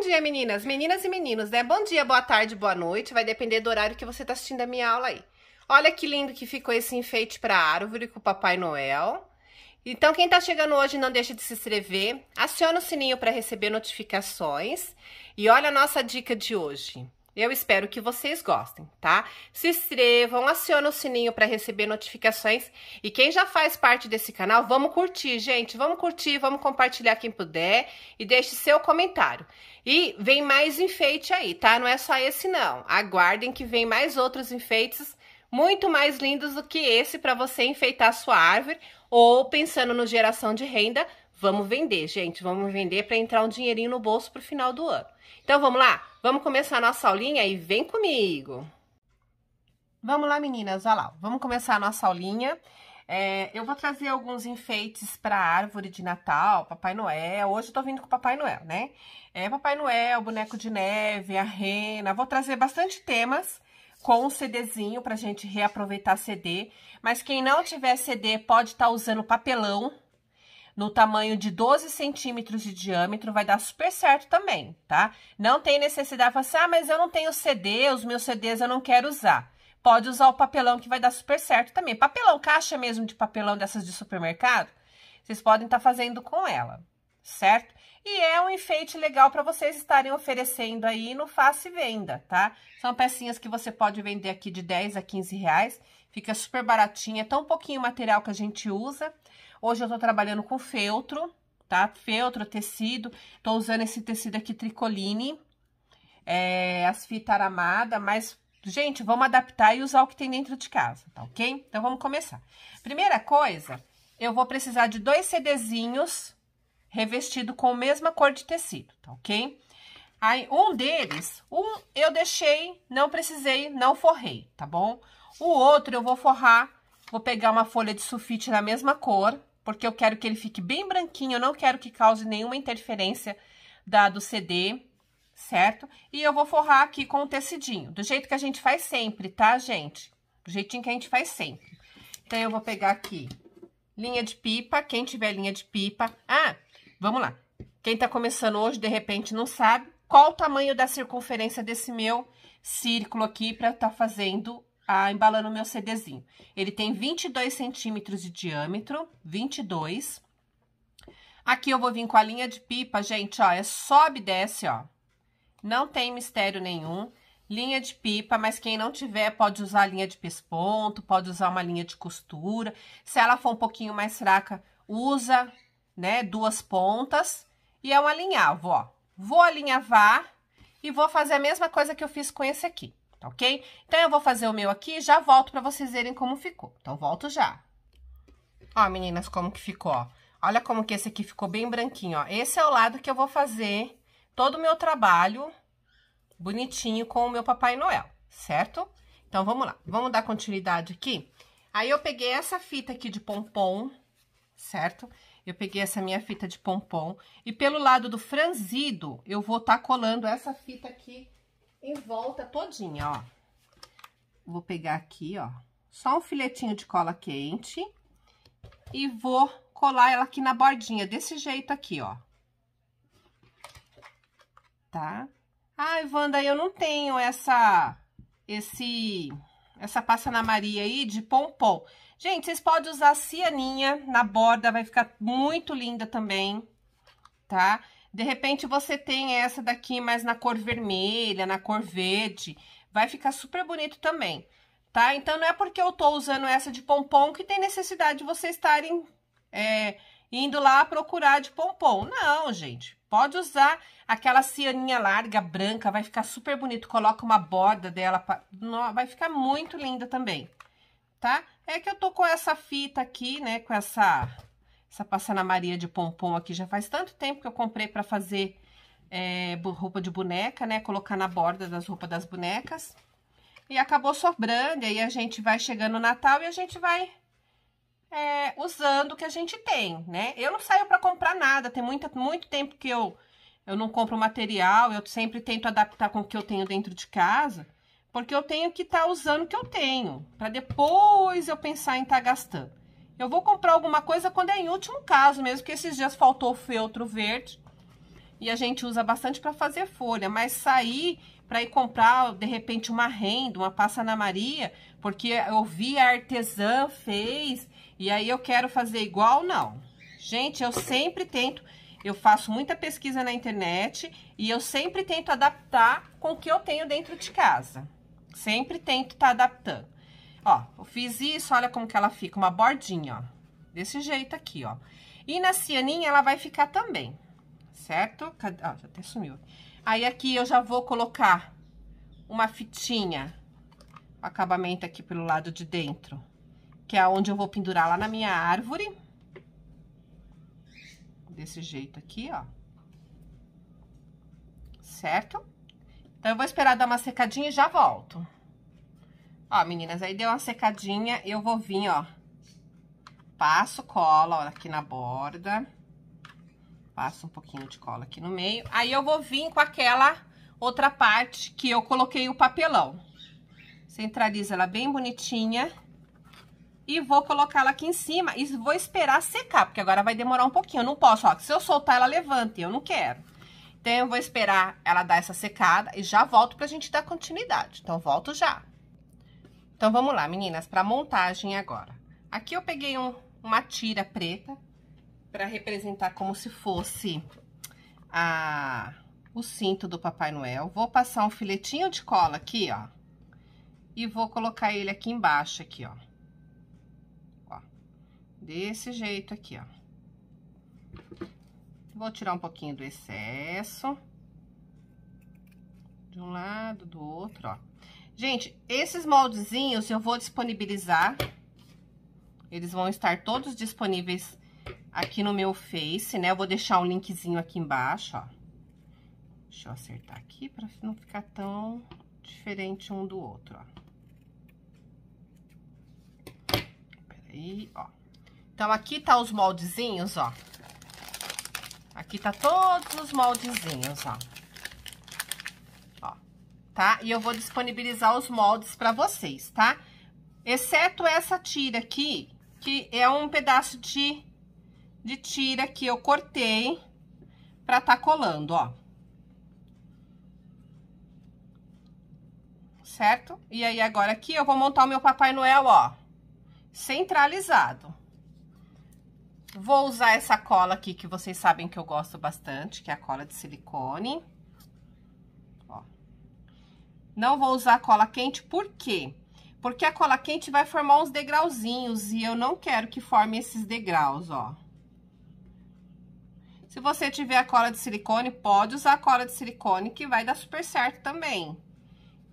Bom dia, meninas, meninas e meninos, né? Bom dia, boa tarde, boa noite, vai depender do horário que você tá assistindo a minha aula aí. Olha que lindo que ficou esse enfeite para árvore com o Papai Noel. Então, quem tá chegando hoje, não deixa de se inscrever, aciona o sininho para receber notificações e olha a nossa dica de hoje. Eu espero que vocês gostem, tá? Se inscrevam, aciona o sininho para receber notificações. E quem já faz parte desse canal, vamos curtir, gente. Vamos curtir, vamos compartilhar quem puder e deixe seu comentário. E vem mais enfeite aí, tá? Não é só esse não. Aguardem que vem mais outros enfeites muito mais lindos do que esse para você enfeitar sua árvore ou pensando no geração de renda, vamos vender, gente. Vamos vender para entrar um dinheirinho no bolso pro final do ano. Então vamos lá? Vamos começar a nossa aulinha e vem comigo. Vamos lá, meninas, olha lá. Vamos começar a nossa aulinha. É, eu vou trazer alguns enfeites para árvore de Natal, Papai Noel. Hoje eu tô vindo com Papai Noel, né? É Papai Noel, boneco de neve, a rena. Vou trazer bastante temas com um CDzinho pra gente reaproveitar CD. Mas quem não tiver CD pode estar tá usando papelão, no tamanho de 12 centímetros de diâmetro, vai dar super certo também, tá? Não tem necessidade de falar assim, ah, mas eu não tenho CD, os meus CDs eu não quero usar. Pode usar o papelão que vai dar super certo também. Papelão, caixa mesmo de papelão dessas de supermercado, vocês podem estar tá fazendo com ela, certo? E é um enfeite legal para vocês estarem oferecendo aí no Face Venda, tá? São pecinhas que você pode vender aqui de 10 a 15 reais. Fica super baratinha, é tão pouquinho material que a gente usa. Hoje eu tô trabalhando com feltro, tá? Feltro, tecido. Tô usando esse tecido aqui tricoline, é, as fitas aramadas, mas, gente, vamos adaptar e usar o que tem dentro de casa, tá ok? Então, vamos começar. Primeira coisa, eu vou precisar de dois CDzinhos revestido com a mesma cor de tecido, tá ok? Aí, um deles, um eu deixei, não precisei, não forrei, tá bom? O outro eu vou forrar, vou pegar uma folha de sulfite na mesma cor, porque eu quero que ele fique bem branquinho, eu não quero que cause nenhuma interferência da, do CD, certo? E eu vou forrar aqui com o tecidinho, do jeito que a gente faz sempre, tá, gente? Do jeitinho que a gente faz sempre. Então, eu vou pegar aqui linha de pipa, quem tiver linha de pipa. Ah, vamos lá. Quem tá começando hoje, de repente, não sabe qual o tamanho da circunferência desse meu círculo aqui para tá fazendo a, embalando o meu CDzinho. Ele tem 22 centímetros de diâmetro, 22. Aqui eu vou vir com a linha de pipa, gente, ó, é sobe e desce, ó. Não tem mistério nenhum. Linha de pipa, mas quem não tiver pode usar a linha de pesponto, pode usar uma linha de costura. Se ela for um pouquinho mais fraca, usa, né, duas pontas. E é um alinhavo, ó. Vou alinhavar e vou fazer a mesma coisa que eu fiz com esse aqui tá ok? Então, eu vou fazer o meu aqui e já volto pra vocês verem como ficou. Então, volto já. Ó, meninas, como que ficou, ó. Olha como que esse aqui ficou bem branquinho, ó. Esse é o lado que eu vou fazer todo o meu trabalho bonitinho com o meu Papai Noel, certo? Então, vamos lá. Vamos dar continuidade aqui. Aí, eu peguei essa fita aqui de pompom, certo? Eu peguei essa minha fita de pompom e pelo lado do franzido, eu vou estar tá colando essa fita aqui em volta todinha, ó. Vou pegar aqui, ó, só um filetinho de cola quente e vou colar ela aqui na bordinha, desse jeito aqui, ó. Tá? Ai, Wanda, eu não tenho essa, esse, essa passa na Maria aí de pompom. Gente, vocês podem usar cianinha na borda, vai ficar muito linda também, tá? Tá? De repente, você tem essa daqui mais na cor vermelha, na cor verde. Vai ficar super bonito também, tá? Então, não é porque eu tô usando essa de pompom que tem necessidade de vocês estarem é, indo lá procurar de pompom. Não, gente. Pode usar aquela cianinha larga, branca, vai ficar super bonito. Coloca uma borda dela, pra... vai ficar muito linda também, tá? É que eu tô com essa fita aqui, né, com essa essa Passana Maria de pompom aqui já faz tanto tempo que eu comprei para fazer é, roupa de boneca, né? Colocar na borda das roupas das bonecas. E acabou sobrando, e aí a gente vai chegando no Natal e a gente vai é, usando o que a gente tem, né? Eu não saio para comprar nada, tem muito, muito tempo que eu, eu não compro material, eu sempre tento adaptar com o que eu tenho dentro de casa, porque eu tenho que estar tá usando o que eu tenho, para depois eu pensar em estar tá gastando. Eu vou comprar alguma coisa quando é em último caso mesmo, porque esses dias faltou feltro verde. e a gente usa bastante para fazer folha, mas sair para ir comprar, de repente, uma renda, uma passa na Maria, porque eu vi a artesã fez, e aí eu quero fazer igual, não. Gente, eu sempre tento, eu faço muita pesquisa na internet, e eu sempre tento adaptar com o que eu tenho dentro de casa. Sempre tento estar tá adaptando. Ó, eu fiz isso, olha como que ela fica, uma bordinha, ó. Desse jeito aqui, ó. E na cianinha ela vai ficar também, certo? Cadê? Ó, já até sumiu. Aí aqui eu já vou colocar uma fitinha, acabamento aqui pelo lado de dentro, que é onde eu vou pendurar lá na minha árvore. Desse jeito aqui, ó. Certo? Então, eu vou esperar dar uma secadinha e já volto. Ó, meninas, aí deu uma secadinha, eu vou vir, ó. Passo cola, ó, aqui na borda. Passo um pouquinho de cola aqui no meio. Aí eu vou vir com aquela outra parte que eu coloquei o papelão. Centraliza ela bem bonitinha. E vou colocar ela aqui em cima e vou esperar secar, porque agora vai demorar um pouquinho. Eu não posso, ó, se eu soltar ela levanta, eu não quero. Então, eu vou esperar ela dar essa secada e já volto pra gente dar continuidade. Então, volto já. Então, vamos lá, meninas, pra montagem agora. Aqui eu peguei um, uma tira preta pra representar como se fosse a, o cinto do Papai Noel. Vou passar um filetinho de cola aqui, ó. E vou colocar ele aqui embaixo, aqui, ó. ó desse jeito aqui, ó. Vou tirar um pouquinho do excesso. De um lado, do outro, ó. Gente, esses moldezinhos eu vou disponibilizar. Eles vão estar todos disponíveis aqui no meu Face, né? Eu vou deixar o um linkzinho aqui embaixo, ó. Deixa eu acertar aqui pra não ficar tão diferente um do outro, ó. Peraí, ó. Então, aqui tá os moldezinhos, ó. Aqui tá todos os moldezinhos. Ó, tá? E eu vou disponibilizar os moldes pra vocês, tá? Exceto essa tira aqui, que é um pedaço de, de tira que eu cortei pra tá colando, ó. Certo? E aí, agora aqui eu vou montar o meu Papai Noel, ó, centralizado. Vou usar essa cola aqui, que vocês sabem que eu gosto bastante, que é a cola de silicone. Não vou usar cola quente, por quê? Porque a cola quente vai formar uns degrauzinhos e eu não quero que forme esses degraus, ó. Se você tiver a cola de silicone, pode usar a cola de silicone, que vai dar super certo também,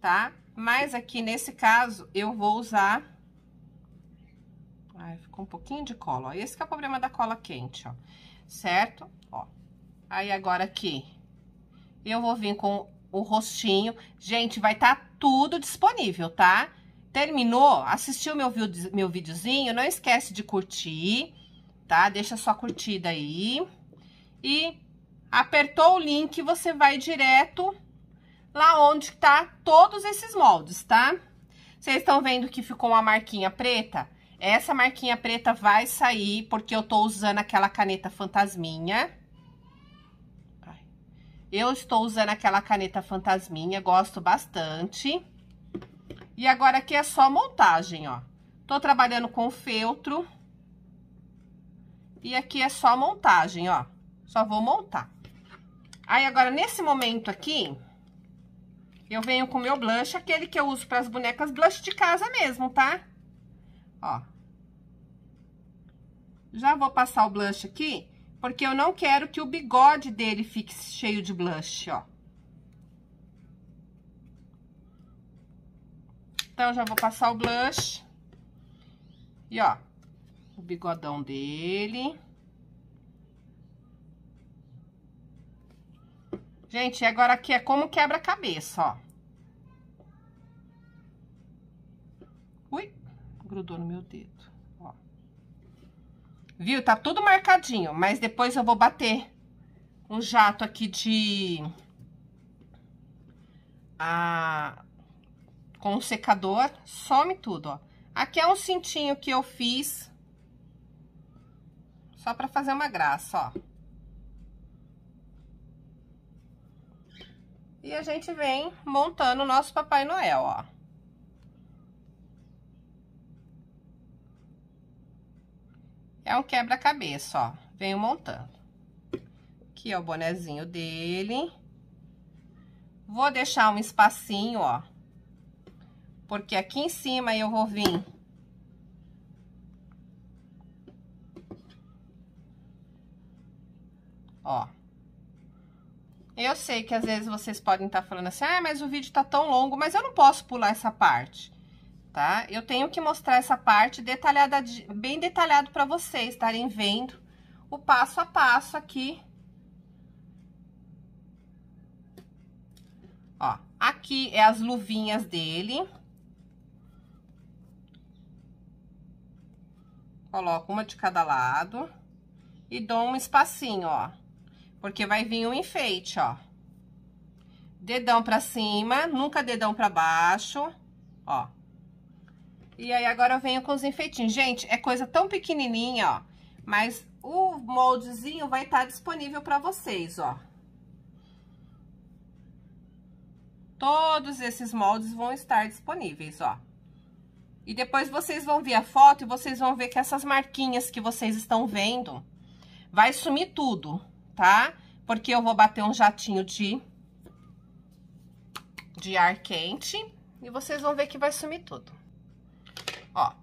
tá? Mas aqui, nesse caso, eu vou usar Ai, ficou um pouquinho de cola, ó. Esse é o problema da cola quente, ó. Certo? Ó. Aí, agora aqui, eu vou vir com o rostinho. Gente, vai estar tá tudo disponível, tá? Terminou? Assistiu meu, meu videozinho? Não esquece de curtir, tá? Deixa sua curtida aí. E apertou o link, você vai direto lá onde tá todos esses moldes, tá? Vocês estão vendo que ficou uma marquinha preta? Essa marquinha preta vai sair porque eu tô usando aquela caneta fantasminha. Eu estou usando aquela caneta fantasminha, gosto bastante. E agora aqui é só montagem, ó. Tô trabalhando com feltro. E aqui é só montagem, ó. Só vou montar. Aí, agora, nesse momento aqui, eu venho com o meu blush, aquele que eu uso para as bonecas blush de casa mesmo, tá? Ó. Já vou passar o blush aqui, porque eu não quero que o bigode dele fique cheio de blush, ó. Então, já vou passar o blush. E, ó, o bigodão dele. Gente, agora aqui é como quebra-cabeça, ó. Ui, grudou no meu dedo. Viu? Tá tudo marcadinho, mas depois eu vou bater um jato aqui de... A... Com o secador, some tudo, ó. Aqui é um cintinho que eu fiz só pra fazer uma graça, ó. E a gente vem montando o nosso Papai Noel, ó. É um quebra-cabeça, ó. Venho montando. Aqui é o bonezinho dele. Vou deixar um espacinho, ó. Porque aqui em cima eu vou vir... Ó. Eu sei que às vezes vocês podem estar tá falando assim, ah, mas o vídeo tá tão longo, mas eu não posso pular essa parte, tá? Eu tenho que mostrar essa parte detalhada, bem detalhado para vocês estarem vendo o passo a passo aqui. Ó, aqui é as luvinhas dele. Coloco uma de cada lado e dou um espacinho, ó. Porque vai vir um enfeite, ó. Dedão pra cima, nunca dedão pra baixo, ó. E aí, agora eu venho com os enfeitinhos. Gente, é coisa tão pequenininha, ó. Mas o moldezinho vai estar tá disponível pra vocês, ó. Todos esses moldes vão estar disponíveis, ó. E depois vocês vão ver a foto e vocês vão ver que essas marquinhas que vocês estão vendo, vai sumir tudo, tá? Porque eu vou bater um jatinho de, de ar quente e vocês vão ver que vai sumir tudo. Ó,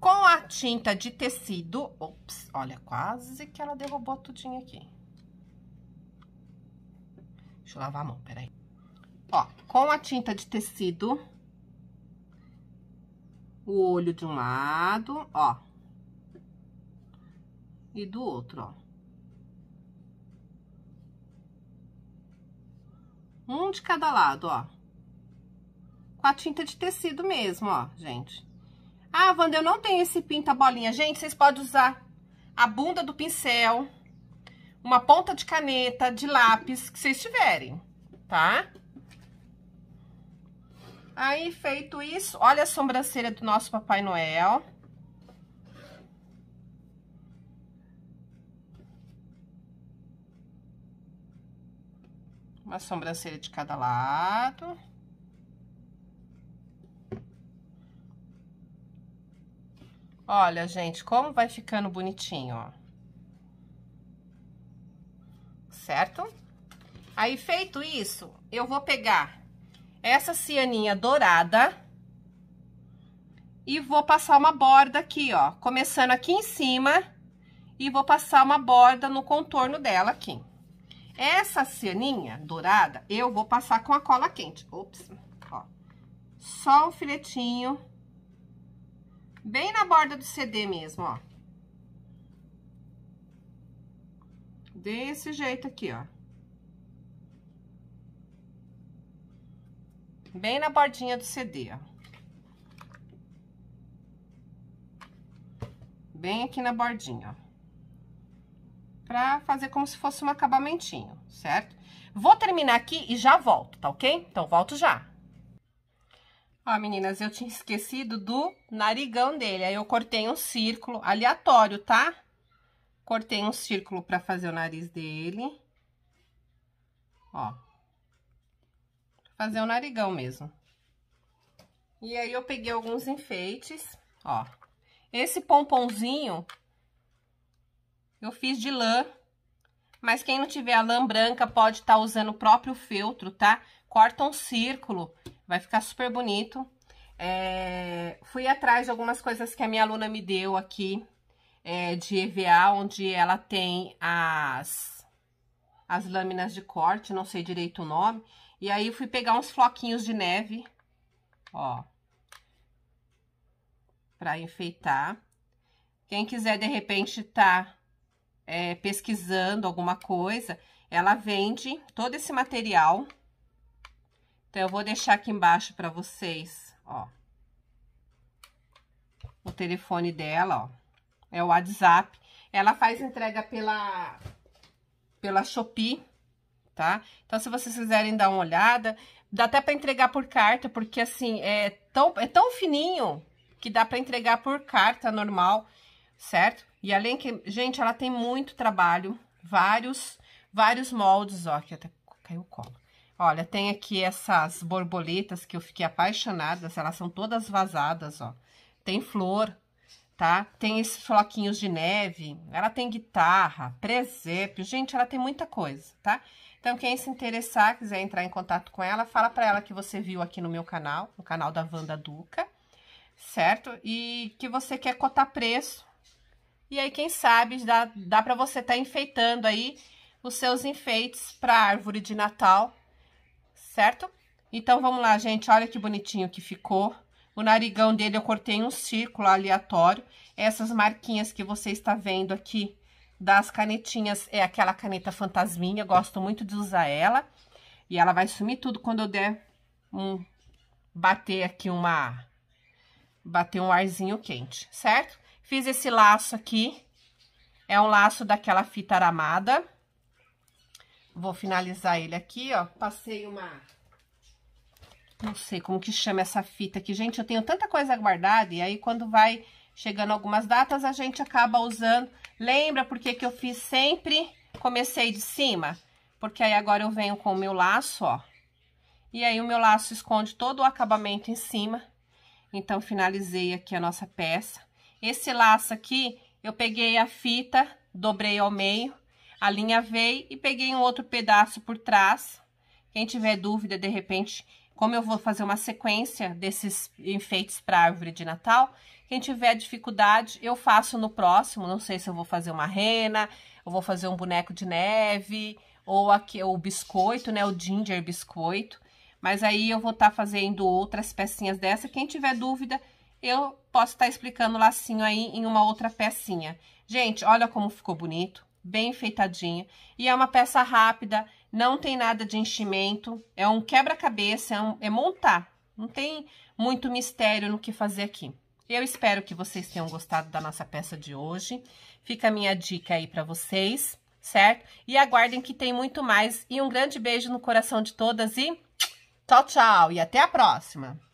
com a tinta de tecido... Ops, olha, quase que ela derrubou tudinho aqui. Deixa eu lavar a mão, peraí. Ó, com a tinta de tecido, o olho de um lado, ó. E do outro, ó. Um de cada lado, ó. Com a tinta de tecido mesmo, ó, gente. Ah, Wanda, eu não tenho esse pinta bolinha. Gente, vocês podem usar a bunda do pincel, uma ponta de caneta, de lápis, que vocês tiverem, tá? Aí, feito isso, olha a sobrancelha do nosso Papai Noel. Uma sobrancelha de cada lado. Olha, gente, como vai ficando bonitinho, ó. Certo? Aí, feito isso, eu vou pegar essa cianinha dourada e vou passar uma borda aqui, ó. Começando aqui em cima e vou passar uma borda no contorno dela aqui. Essa ceninha dourada, eu vou passar com a cola quente. Ops, ó. Só um filetinho. Bem na borda do CD mesmo, ó. Desse jeito aqui, ó. Bem na bordinha do CD, ó. Bem aqui na bordinha, ó pra fazer como se fosse um acabamentinho, certo? Vou terminar aqui e já volto, tá ok? Então, volto já. Ó, meninas, eu tinha esquecido do narigão dele. Aí, eu cortei um círculo aleatório, tá? Cortei um círculo pra fazer o nariz dele. Ó. Fazer o narigão mesmo. E aí, eu peguei alguns enfeites, ó. Esse pomponzinho eu fiz de lã, mas quem não tiver a lã branca pode estar tá usando o próprio feltro, tá? Corta um círculo, vai ficar super bonito. É, fui atrás de algumas coisas que a minha aluna me deu aqui é, de EVA, onde ela tem as, as lâminas de corte, não sei direito o nome. E aí fui pegar uns floquinhos de neve, ó, pra enfeitar. Quem quiser, de repente, tá é, pesquisando alguma coisa, ela vende todo esse material. Então, eu vou deixar aqui embaixo para vocês, ó. O telefone dela, ó. É o WhatsApp. Ela faz entrega pela, pela Shopee, tá? Então, se vocês quiserem dar uma olhada, dá até para entregar por carta, porque assim, é tão, é tão fininho que dá para entregar por carta normal, certo? E além que, gente, ela tem muito trabalho, vários, vários moldes, ó, aqui até caiu o colo. Olha, tem aqui essas borboletas que eu fiquei apaixonada, elas são todas vazadas, ó. Tem flor, tá? Tem esses floquinhos de neve, ela tem guitarra, presépio, gente, ela tem muita coisa, tá? Então, quem se interessar, quiser entrar em contato com ela, fala pra ela que você viu aqui no meu canal, no canal da Wanda Duca, certo? E que você quer cotar preço. E aí, quem sabe, dá, dá pra você estar tá enfeitando aí os seus enfeites pra árvore de Natal, certo? Então, vamos lá, gente, olha que bonitinho que ficou. O narigão dele eu cortei um círculo aleatório. Essas marquinhas que você está vendo aqui das canetinhas é aquela caneta fantasminha, gosto muito de usar ela. E ela vai sumir tudo quando eu der um... bater aqui uma... bater um arzinho quente, certo? Fiz esse laço aqui, é um laço daquela fita aramada. Vou finalizar ele aqui, ó. Passei uma... Não sei como que chama essa fita aqui. Gente, eu tenho tanta coisa guardada e aí quando vai chegando algumas datas, a gente acaba usando. Lembra por que eu fiz sempre, comecei de cima? Porque aí agora eu venho com o meu laço, ó. E aí o meu laço esconde todo o acabamento em cima. Então, finalizei aqui a nossa peça. Esse laço aqui, eu peguei a fita, dobrei ao meio, alinhavei e peguei um outro pedaço por trás. Quem tiver dúvida, de repente, como eu vou fazer uma sequência desses enfeites para árvore de Natal, quem tiver dificuldade, eu faço no próximo. Não sei se eu vou fazer uma rena, eu vou fazer um boneco de neve, ou aqui o biscoito, né? O ginger biscoito. Mas aí eu vou estar tá fazendo outras pecinhas dessa. Quem tiver dúvida, eu posso estar tá explicando o lacinho aí em uma outra pecinha. Gente, olha como ficou bonito, bem enfeitadinho. E é uma peça rápida, não tem nada de enchimento, é um quebra-cabeça, é, um, é montar. Não tem muito mistério no que fazer aqui. Eu espero que vocês tenham gostado da nossa peça de hoje. Fica a minha dica aí para vocês, certo? E aguardem que tem muito mais. E um grande beijo no coração de todas e tchau, tchau! E até a próxima!